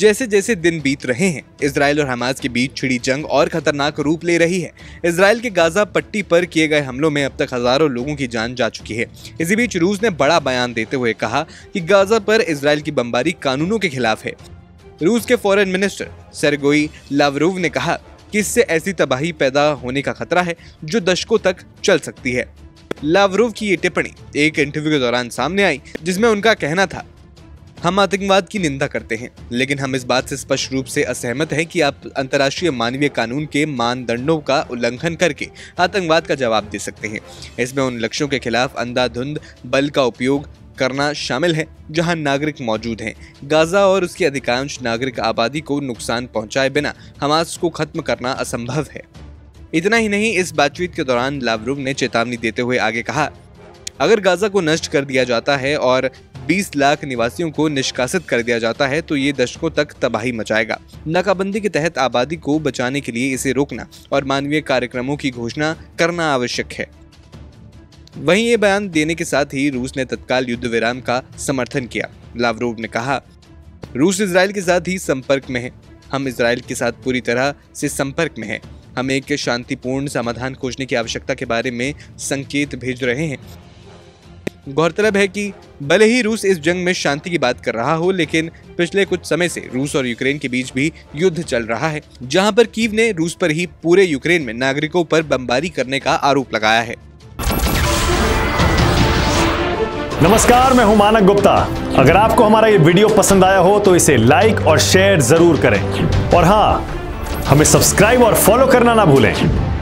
जैसे जैसे दिन बीत रहे हैं इसराइल और हमास के बीच छिड़ी जंग और खतरनाक रूप ले रही है। इसराइल के गाजा पट्टी पर किए गए हमलों में अब तक हज़ारों लोगों की जान जा चुकी है। इसी बीच रूस ने बड़ा बयान देते हुए कहा कि गाजा पर इसराइल की बमबारी कानूनों के खिलाफ है। रूस के फॉरेन मिनिस्टर सरगोई लावरूव ने कहा कि इससे ऐसी तबाही पैदा होने का खतरा है जो दशकों तक चल सकती है। लावरूव की ये टिप्पणी एक इंटरव्यू के दौरान सामने आई, जिसमें उनका कहना था हम आतंकवाद की निंदा करते हैं, लेकिन हम इस बात से स्पष्ट रूप से असहमत हैं कि आप अंतर्राष्ट्रीय मानवीय कानून के मानदंडों का उल्लंघन करके आतंकवाद का जवाब दे सकते हैं। इसमें उन लक्ष्यों के खिलाफ अंधाधुंध बल का उपयोग करना शामिल है, जहाँ नागरिक मौजूद हैं। गाजा और उसकी अधिकांश नागरिक आबादी को नुकसान पहुँचाए बिना हमास को खत्म करना असंभव है। इतना ही नहीं, इस बातचीत के दौरान लावरूव ने चेतावनी देते हुए आगे कहा, अगर गाजा को नष्ट कर दिया जाता है और 20 लाख निवासियों को निष्कासित कर दिया जाता है तो ये दशकों तक तबाही मचाएगा। नाकाबंदी के तहत आबादी को बचाने के लिए इसे रोकना और मानवीय कार्यक्रमों की घोषणा करना आवश्यक है। वहीं ये बयान देने के साथ ही रूस ने तत्काल युद्ध विराम का समर्थन किया। लावरोव ने कहा, रूस इसराइल के साथ ही संपर्क में है। हम इसराइल के साथ पूरी तरह से संपर्क में हैं। हम एक शांतिपूर्ण समाधान खोजने की आवश्यकता के बारे में संकेत भेज रहे हैं। गौरतलब है कि भले ही रूस इस जंग में शांति की बात कर रहा हो, लेकिन पिछले कुछ समय से रूस और यूक्रेन के बीच भी युद्ध चल रहा है, जहाँ पर कीव ने रूस पर ही पूरे यूक्रेन में नागरिकों पर बमबारी करने का आरोप लगाया है। नमस्कार, मैं हूँ मानक गुप्ता। अगर आपको हमारा ये वीडियो पसंद आया हो तो इसे लाइक और शेयर ज़रूर करें। और हाँ हमें सब्सक्राइब और फॉलो करना ना भूलें।